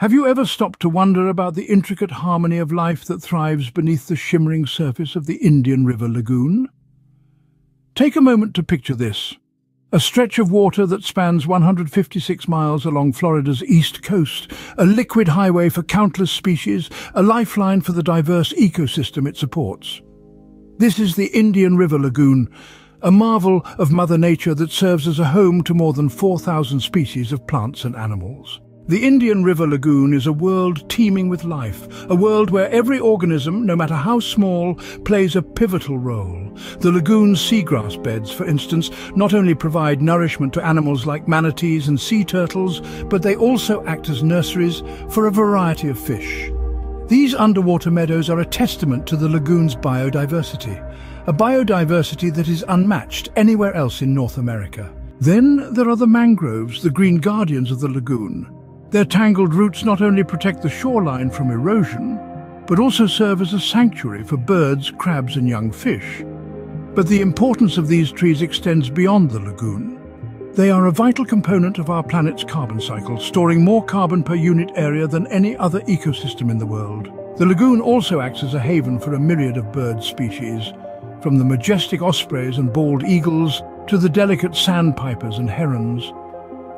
Have you ever stopped to wonder about the intricate harmony of life that thrives beneath the shimmering surface of the Indian River Lagoon? Take a moment to picture this. A stretch of water that spans 156 miles along Florida's east coast, a liquid highway for countless species, a lifeline for the diverse ecosystem it supports. This is the Indian River Lagoon, a marvel of Mother Nature that serves as a home to more than 4,000 species of plants and animals. The Indian River Lagoon is a world teeming with life, a world where every organism, no matter how small, plays a pivotal role. The lagoon's seagrass beds, for instance, not only provide nourishment to animals like manatees and sea turtles, but they also act as nurseries for a variety of fish. These underwater meadows are a testament to the lagoon's biodiversity, a biodiversity that is unmatched anywhere else in North America. Then there are the mangroves, the green guardians of the lagoon. Their tangled roots not only protect the shoreline from erosion, but also serve as a sanctuary for birds, crabs and young fish. But the importance of these trees extends beyond the lagoon. They are a vital component of our planet's carbon cycle, storing more carbon per unit area than any other ecosystem in the world. The lagoon also acts as a haven for a myriad of bird species, from the majestic ospreys and bald eagles to the delicate sandpipers and herons.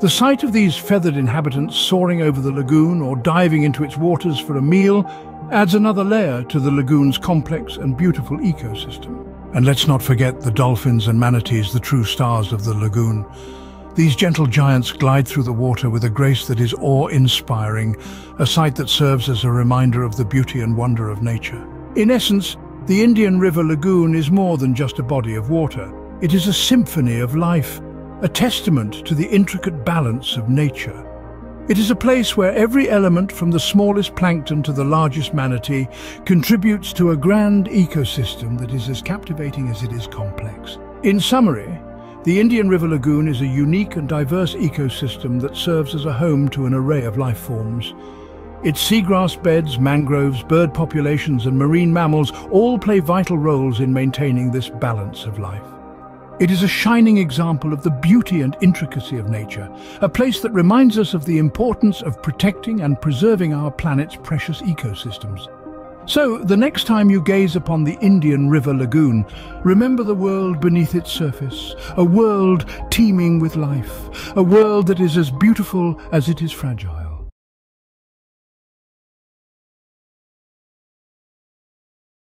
The sight of these feathered inhabitants soaring over the lagoon or diving into its waters for a meal adds another layer to the lagoon's complex and beautiful ecosystem. And let's not forget the dolphins and manatees, the true stars of the lagoon. These gentle giants glide through the water with a grace that is awe-inspiring, a sight that serves as a reminder of the beauty and wonder of nature. In essence, the Indian River Lagoon is more than just a body of water. It is a symphony of life, a testament to the intricate balance of nature. It is a place where every element from the smallest plankton to the largest manatee contributes to a grand ecosystem that is as captivating as it is complex. In summary, the Indian River Lagoon is a unique and diverse ecosystem that serves as a home to an array of life forms. Its seagrass beds, mangroves, bird populations and marine mammals all play vital roles in maintaining this balance of life. It is a shining example of the beauty and intricacy of nature, a place that reminds us of the importance of protecting and preserving our planet's precious ecosystems. So, the next time you gaze upon the Indian River Lagoon, remember the world beneath its surface, a world teeming with life, a world that is as beautiful as it is fragile.